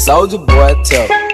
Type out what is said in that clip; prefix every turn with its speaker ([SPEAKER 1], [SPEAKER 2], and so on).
[SPEAKER 1] Soldier boy tough.